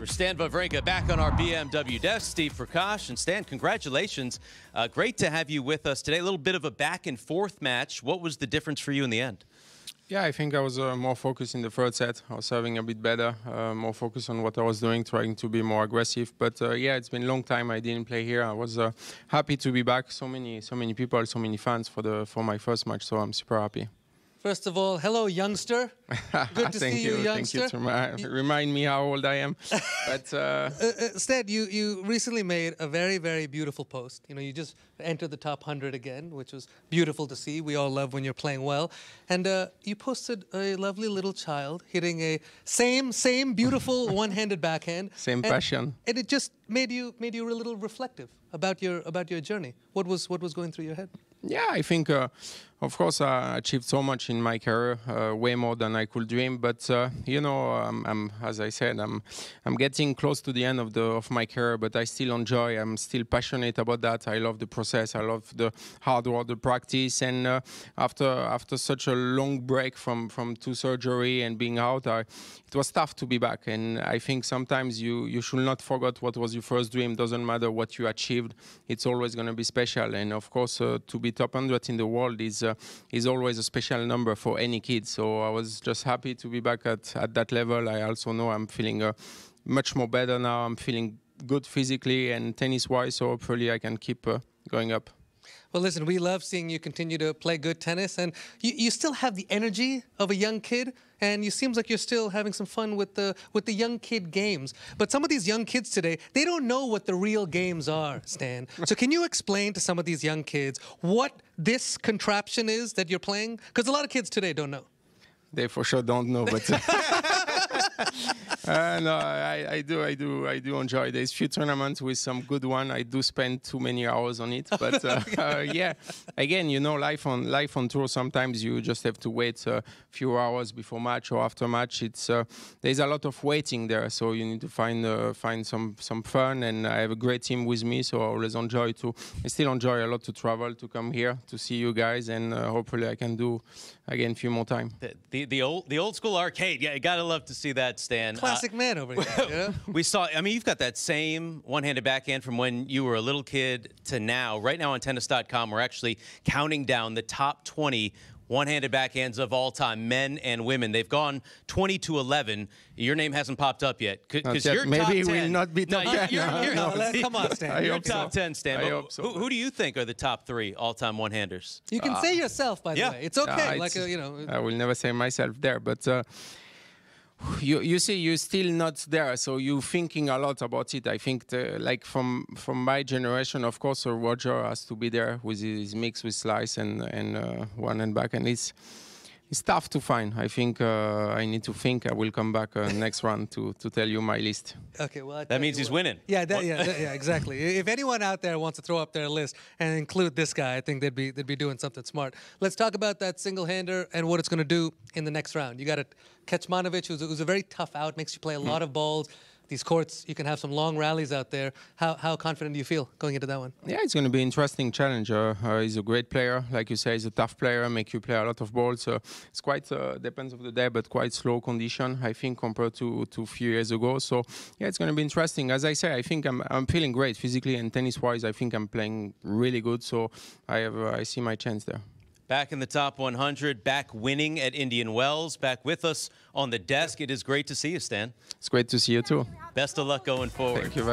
For Stan Wawrinka back on our BMW desk, Steve Prakash. And Stan, congratulations. Uh, great to have you with us today. A little bit of a back and forth match. What was the difference for you in the end? Yeah, I think I was uh, more focused in the third set. I was serving a bit better, uh, more focused on what I was doing, trying to be more aggressive. But uh, yeah, it's been a long time I didn't play here. I was uh, happy to be back. So many, so many people, so many fans for the for my first match. So I'm super happy. First of all, hello, youngster. Good to Thank see you, you. youngster. Thank you. To remi- remind me how old I am. but uh, Uh, uh, Stan, you, you recently made a very, very beautiful post. You know, you just entered the top 100 again, which was beautiful to see. We all love when you're playing well. And uh, you posted a lovely little child hitting a same, same beautiful one-handed backhand. Same And- passion. And it just made you, made you a little reflective about your, about your journey. What was, what was going through your head? Yeah, I think, uh, of course, I achieved so much in my career, uh, way more than I could dream. But uh, you know, I'm, I'm, as I said, I'm, I'm getting close to the end of the of my career. But I still enjoy. I'm still passionate about that. I love the process. I love the hard work, the practice. And uh, after after such a long break from from two surgery and being out, I, it was tough to be back. And I think sometimes you you should not forget what was your first dream. Doesn't matter what you achieved. It's always going to be special. And of course, uh, to be top 100 in the world is uh, is always a special number for any kid. So I was just happy to be back at at that level. I also know I'm feeling uh, much more better now. I'm feeling good physically and tennis wise. So hopefully I can keep uh, going up. Well, listen, we love seeing you continue to play good tennis, and you, you still have the energy of a young kid, and you seems like you're still having some fun with the with the young kid games. But some of these young kids today, they don't know what the real games are, Stan. so can you explain to some of these young kids what this contraption is that you're playing? Because a lot of kids today don't know. They for sure don't know, but uh, no, I, I do, I do, I do enjoy. There's few tournaments with some good one. I do spend too many hours on it, but uh, uh, yeah. Again, you know, life on life on tour. Sometimes you just have to wait a few hours before match or after match. It's uh, there's a lot of waiting there, so you need to find uh, find some some fun. And I have a great team with me, so I always enjoy to. I still enjoy a lot to travel to come here to see you guys, and uh, hopefully I can do again a few more time. The, the, the old the old school arcade. Yeah, you gotta love to see that, Stan. Uh, Classic man over here. you know? we saw. I mean, you've got that same one-handed backhand from when you were a little kid to now. Right now on Tennis.com, we're actually counting down the top 20 one-handed backhands of all time, men and women. They've gone 20 to 11. Your name hasn't popped up yet because you're Maybe top it 10. will not be top no, 10. You're, No, you're, no, let- come on, Stan. I You're hope so. top 10, Stan. I hope so. Who, who do you think are the top three all-time one-handers? You can say yourself, by the yeah. way. It's okay. Uh, like it's- uh, you know. I will never say myself there, but uh, you you see, you're still not there, so you're thinking a lot about it. I think, the, like from from my generation, of course, uh, Roger has to be there with his mix with slice and and uh, one and back, and it's. It's tough to find. I think uh, I need to think. I will come back uh, next round to, to tell you my list. Okay, well, That means he's what. winning. Yeah, that, yeah, that- yeah, exactly. If anyone out there wants to throw up their list and include this guy, I think they'd be they'd be doing something smart. Let's talk about that single hander and what it's going to do in the next round. You got to Kecmanovic, who's, who's a very tough out, makes you play a lot of balls. These courts, you can have some long rallies out there. How how confident do you feel going into that one? Yeah, it's going to be an interesting challenge. Uh, uh, he's a great player, like you say. He's a tough player, make you play a lot of balls. So it's quite uh, depends of the day, but quite slow condition, I think, compared to to a few years ago. So yeah, it's going to be interesting. As I say, I think I'm I'm feeling great physically and tennis wise. I think I'm playing really good. So I have uh, I see my chance there. Back in the top 100, back winning at Indian Wells, back with us on the desk. It is great to see you, Stan. It's great to see you too. Best of luck going forward. Thank you very